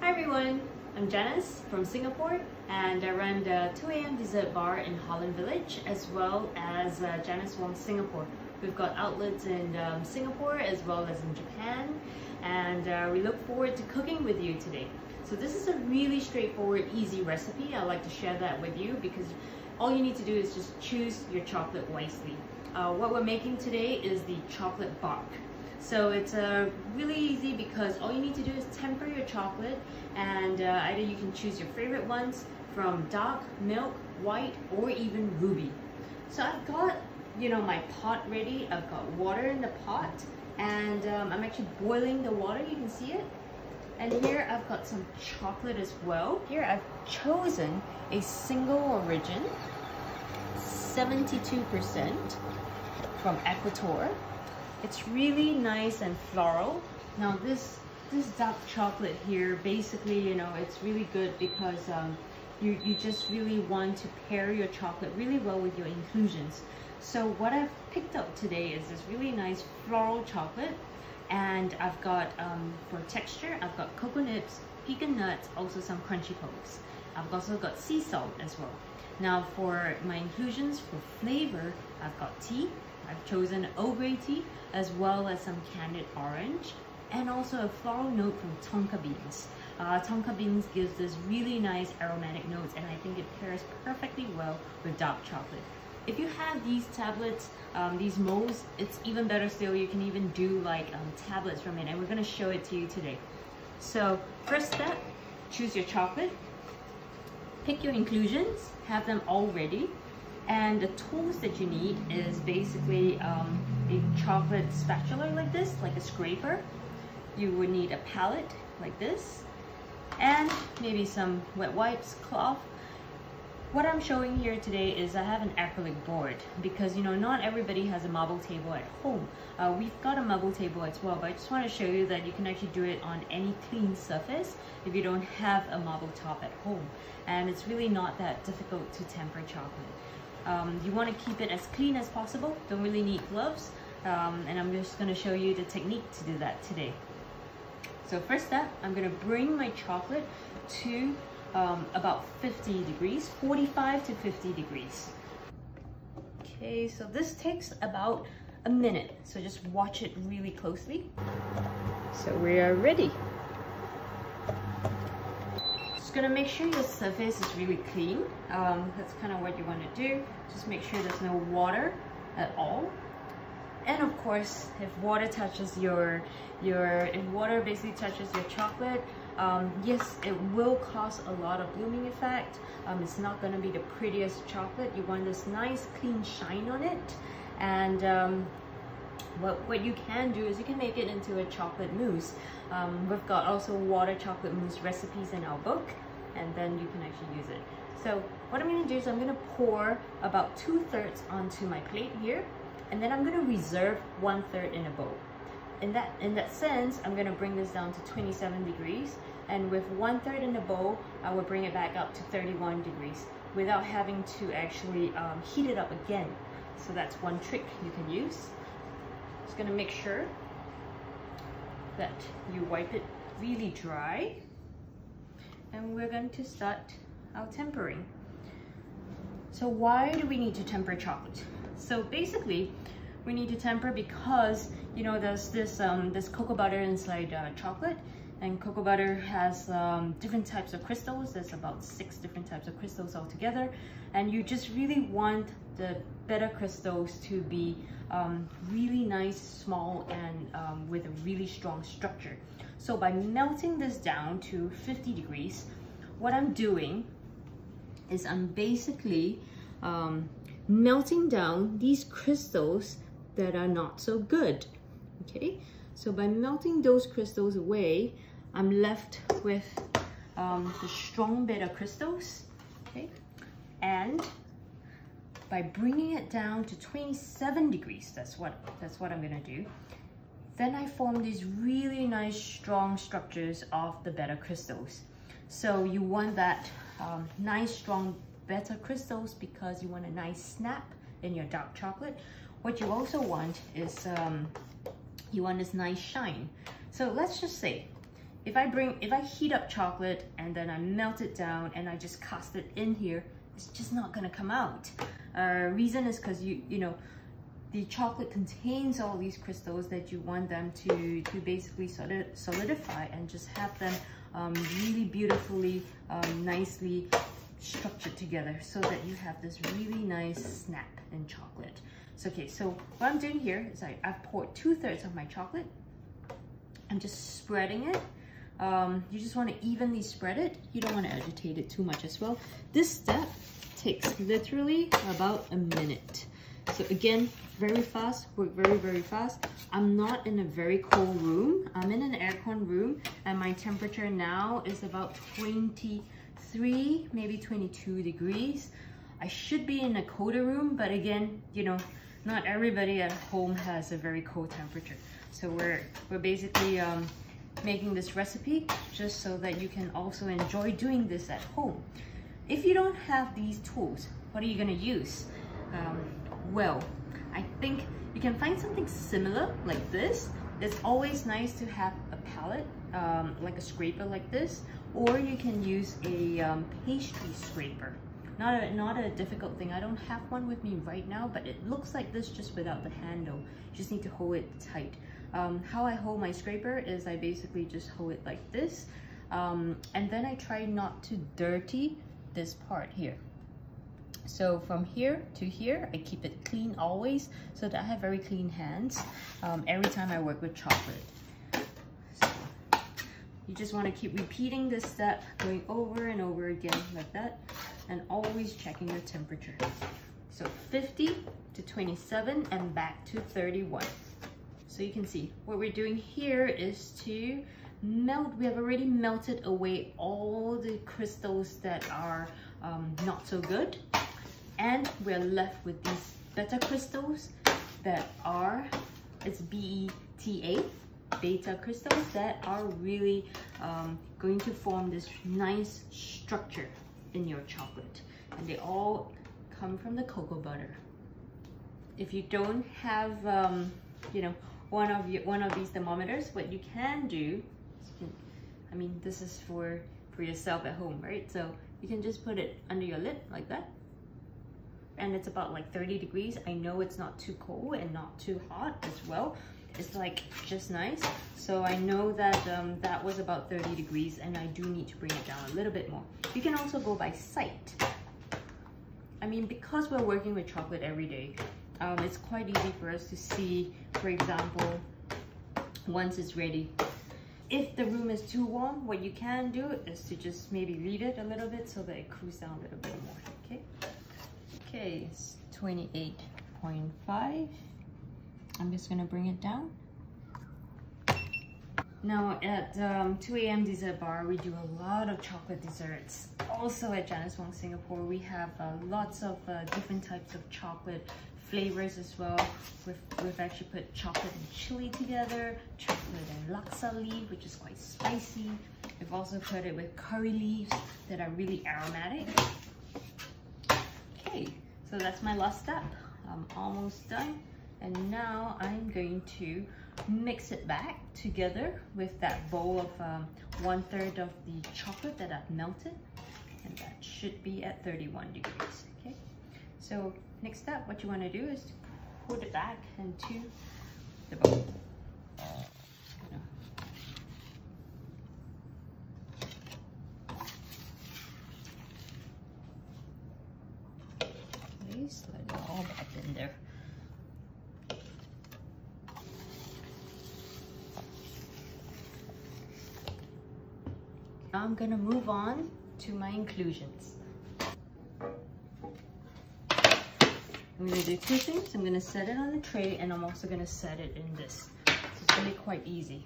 Hi everyone, I'm Janice from Singapore and I run the 2am dessert bar in Holland Village as well as uh, Janice Wong Singapore. We've got outlets in um, Singapore as well as in Japan and uh, we look forward to cooking with you today. So this is a really straightforward, easy recipe. I like to share that with you because all you need to do is just choose your chocolate wisely. Uh, what we're making today is the chocolate bark. So it's uh, really easy because all you need to do is temper your chocolate and uh, either you can choose your favorite ones from dark, milk, white, or even ruby. So I've got, you know, my pot ready. I've got water in the pot and um, I'm actually boiling the water. You can see it. And here I've got some chocolate as well. Here I've chosen a single origin, 72% from Ecuador. It's really nice and floral. Now this this dark chocolate here, basically, you know, it's really good because um, you, you just really want to pair your chocolate really well with your inclusions. So what I've picked up today is this really nice floral chocolate and I've got um, for texture I've got cocoa nibs pecan nuts also some crunchy pokes I've also got sea salt as well now for my inclusions for flavor I've got tea I've chosen Earl Grey tea as well as some candied orange and also a floral note from tonka beans uh, tonka beans gives this really nice aromatic notes and I think it pairs perfectly well with dark chocolate if you have these tablets, um, these molds, it's even better still. You can even do like um, tablets from it and we're gonna show it to you today. So first step, choose your chocolate, pick your inclusions, have them all ready. And the tools that you need is basically um, a chocolate spatula like this, like a scraper. You would need a palette like this and maybe some wet wipes, cloth, what I'm showing here today is I have an acrylic board because you know not everybody has a marble table at home. Uh, we've got a marble table as well but I just want to show you that you can actually do it on any clean surface if you don't have a marble top at home and it's really not that difficult to temper chocolate. Um, you want to keep it as clean as possible, don't really need gloves um, and I'm just going to show you the technique to do that today. So first step, I'm going to bring my chocolate to um, about 50 degrees, 45 to 50 degrees. Okay, so this takes about a minute, so just watch it really closely. So we are ready. Just gonna make sure your surface is really clean. Um, that's kind of what you want to do. Just make sure there's no water at all. And of course, if water touches your, your, if water basically touches your chocolate, um, yes, it will cause a lot of blooming effect. Um, it's not to be the prettiest chocolate. You want this nice clean shine on it. And um, what, what you can do is you can make it into a chocolate mousse. Um, we've got also water chocolate mousse recipes in our book and then you can actually use it. So what I'm going to do is I'm going to pour about two thirds onto my plate here and then I'm going to reserve one third in a bowl in that in that sense, I'm gonna bring this down to 27 degrees and with one third in a bowl, I will bring it back up to 31 degrees without having to actually um, heat it up again. So that's one trick you can use. Just gonna make sure that you wipe it really dry and we're going to start our tempering. So why do we need to temper chocolate? So basically, we need to temper because you know there's this um, this cocoa butter inside uh, chocolate and cocoa butter has um, different types of crystals. There's about six different types of crystals altogether. And you just really want the better crystals to be um, really nice small and um, with a really strong structure. So by melting this down to 50 degrees what I'm doing is I'm basically um, melting down these crystals that are not so good. Okay, so by melting those crystals away, I'm left with um, the strong beta crystals. Okay, and by bringing it down to 27 degrees, that's what that's what I'm gonna do. Then I form these really nice strong structures of the beta crystals. So you want that um, nice strong beta crystals because you want a nice snap in your dark chocolate what you also want is um, you want this nice shine. So let's just say if I bring, if I heat up chocolate and then I melt it down and I just cast it in here, it's just not gonna come out. Uh, reason is because you, you know, the chocolate contains all these crystals that you want them to, to basically solidify and just have them um, really beautifully, um, nicely structured together so that you have this really nice snap in chocolate. So, okay, so what I'm doing here is I, I've poured two thirds of my chocolate. I'm just spreading it. Um, you just want to evenly spread it. You don't want to agitate it too much as well. This step takes literally about a minute. So again, very fast, work very, very fast. I'm not in a very cold room. I'm in an aircon room and my temperature now is about 23, maybe 22 degrees. I should be in a colder room, but again, you know, not everybody at home has a very cold temperature. So we're, we're basically um, making this recipe just so that you can also enjoy doing this at home. If you don't have these tools, what are you gonna use? Um, well, I think you can find something similar like this. It's always nice to have a palette, um, like a scraper like this, or you can use a um, pastry scraper. Not a, not a difficult thing. I don't have one with me right now, but it looks like this just without the handle. You just need to hold it tight. Um, how I hold my scraper is I basically just hold it like this. Um, and then I try not to dirty this part here. So from here to here, I keep it clean always so that I have very clean hands um, every time I work with chocolate. So you just want to keep repeating this step, going over and over again like that, and always checking your temperature. So 50 to 27 and back to 31. So you can see what we're doing here is to melt, we have already melted away all the crystals that are um, not so good and we're left with these beta crystals that are, it's B-E-T-A, beta crystals that are really um, going to form this nice structure in your chocolate. And they all come from the cocoa butter. If you don't have, um, you know, one of your, one of these thermometers, what you can do, I mean, this is for, for yourself at home, right? So you can just put it under your lid like that and it's about like 30 degrees. I know it's not too cold and not too hot as well. It's like just nice. So I know that um, that was about 30 degrees and I do need to bring it down a little bit more. You can also go by sight. I mean, because we're working with chocolate every day, um, it's quite easy for us to see, for example, once it's ready. If the room is too warm, what you can do is to just maybe leave it a little bit so that it cools down a little bit more, okay? Okay, it's 28.5. I'm just gonna bring it down. Now at um, 2 a.m. dessert bar, we do a lot of chocolate desserts. Also at Janice Wong Singapore, we have uh, lots of uh, different types of chocolate flavors as well. We've, we've actually put chocolate and chili together, chocolate and laksa leaf, which is quite spicy. We've also put it with curry leaves that are really aromatic. Okay, so that's my last step. I'm almost done. And now I'm going to mix it back together with that bowl of um, one third of the chocolate that I've melted. And that should be at 31 degrees, okay? So next up, what you wanna do is to put it back into the bowl. slide it all back in there. I'm gonna move on to my inclusions. I'm gonna do two things. I'm gonna set it on the tray and I'm also gonna set it in this. So it's gonna be quite easy.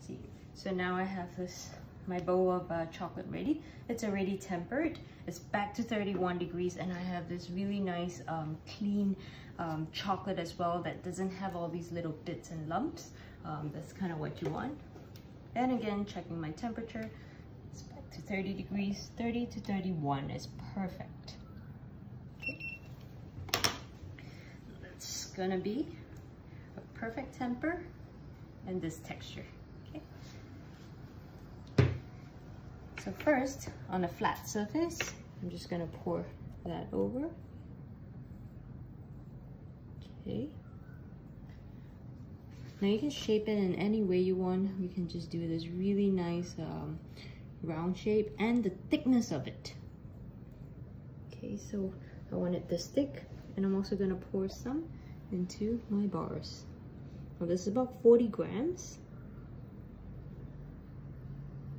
See, so now I have this my bowl of uh, chocolate ready. It's already tempered. It's back to 31 degrees and I have this really nice um, clean um, chocolate as well that doesn't have all these little bits and lumps. Um, that's kind of what you want. And again, checking my temperature. It's back to 30 degrees. 30 to 31 is perfect. Okay. That's gonna be a perfect temper and this texture. okay? So first, on a flat surface, I'm just gonna pour that over. Okay. Now you can shape it in any way you want. You can just do this really nice um, round shape and the thickness of it. Okay, so I want it this thick and I'm also gonna pour some into my bars. Now this is about 40 grams.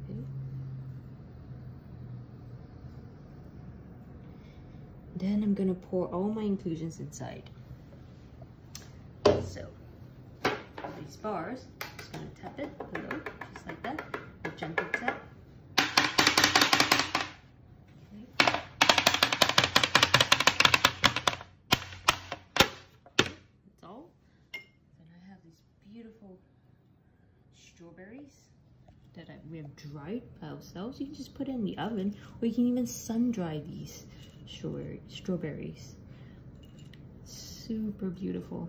Okay. Then I'm gonna pour all my inclusions inside. So these bars, just gonna tap it below, just like that, a gentle tap. Strawberries that I, we have dried by ourselves. You can just put it in the oven, or you can even sun dry these strawberries. Super beautiful.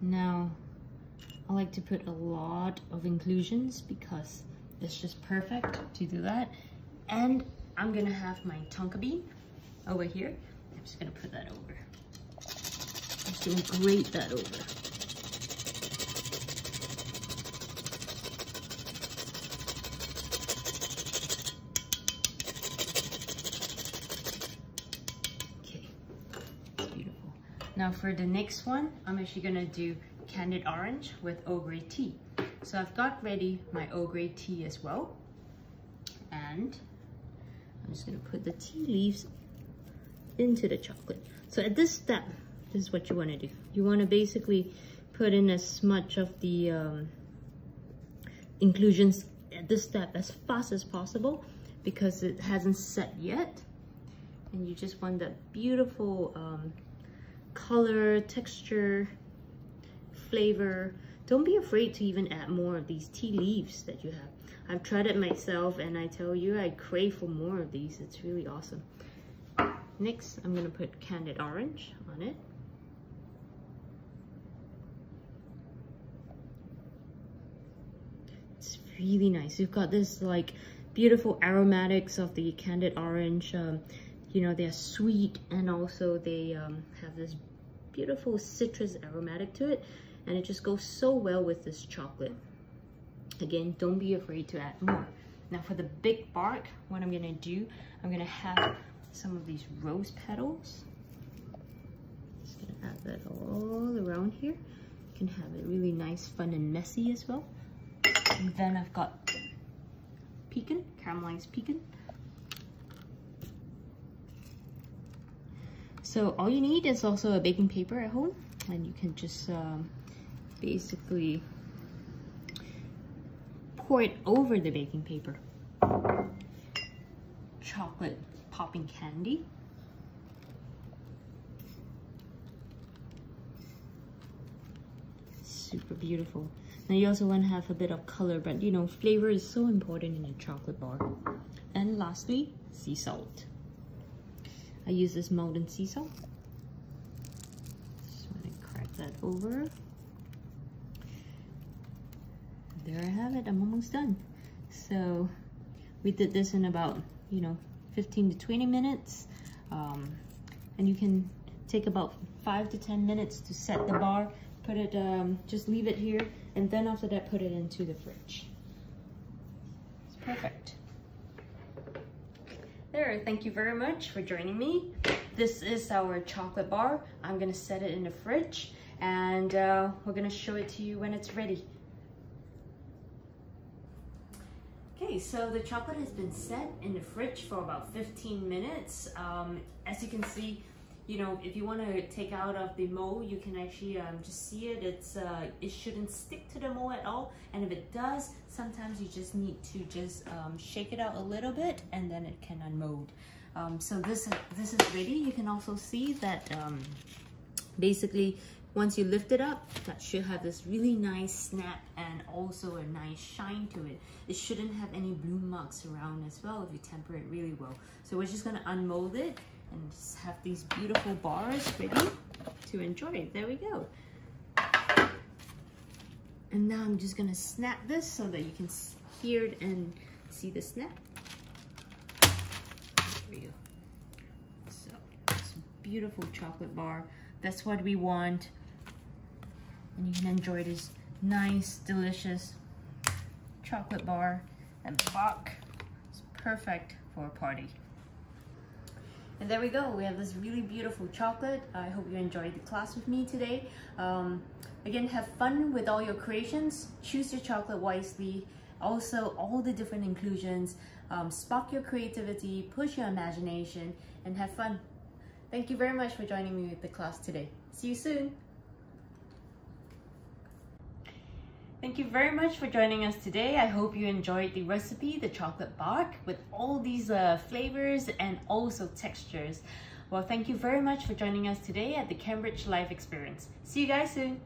Now, I like to put a lot of inclusions because it's just perfect to do that. And I'm gonna have my tonka bean over here. I'm just gonna put that over. I'm just gonna grate that over. Okay, beautiful. Now for the next one, I'm actually gonna do candied orange with Earl Grey tea. So I've got ready my Earl Grey tea as well. And I'm just gonna put the tea leaves into the chocolate. So at this step, this is what you wanna do. You wanna basically put in as much of the um, inclusions at this step as fast as possible because it hasn't set yet. And you just want that beautiful um, color, texture, flavor. Don't be afraid to even add more of these tea leaves that you have. I've tried it myself and I tell you, I crave for more of these. It's really awesome. Next, I'm gonna put candied orange on it. It's really nice. You've got this like beautiful aromatics of the candied orange. Um, you know, they're sweet and also they um, have this beautiful citrus aromatic to it and it just goes so well with this chocolate. Again, don't be afraid to add more. Now for the big bark, what I'm gonna do, I'm gonna have some of these rose petals. Just gonna add that all around here. You can have it really nice, fun, and messy as well. And then I've got pecan, caramelized pecan. So all you need is also a baking paper at home and you can just um, basically pour it over the baking paper. Chocolate popping candy. Super beautiful. Now you also want to have a bit of color, but you know, flavor is so important in a chocolate bar. And lastly, sea salt. I use this Maldon sea salt. Just want to crack that over. There I have it, I'm almost done. So we did this in about, you know, 15 to 20 minutes. Um, and you can take about five to 10 minutes to set the bar, put it, um, just leave it here. And then after that, put it into the fridge. It's perfect. There, thank you very much for joining me. This is our chocolate bar. I'm gonna set it in the fridge and uh, we're gonna show it to you when it's ready. Okay, so the chocolate has been set in the fridge for about 15 minutes. Um, as you can see, you know, if you want to take out of the mold, you can actually um, just see it. It's uh, It shouldn't stick to the mold at all. And if it does, sometimes you just need to just um, shake it out a little bit and then it can unmold. Um, so this, this is ready. You can also see that um, basically once you lift it up, that should have this really nice snap and also a nice shine to it. It shouldn't have any bloom marks around as well if you temper it really well. So we're just gonna unmold it and just have these beautiful bars ready to enjoy. There we go. And now I'm just gonna snap this so that you can hear it and see the snap. There we go. So it's a beautiful chocolate bar. That's what we want. And you can enjoy this nice, delicious chocolate bar and bark. It's perfect for a party. And there we go, we have this really beautiful chocolate. I hope you enjoyed the class with me today. Um, again, have fun with all your creations. Choose your chocolate wisely. Also, all the different inclusions. Um, spark your creativity, push your imagination, and have fun. Thank you very much for joining me with the class today. See you soon. Thank you very much for joining us today. I hope you enjoyed the recipe, the chocolate bark, with all these uh, flavors and also textures. Well, thank you very much for joining us today at the Cambridge Live Experience. See you guys soon.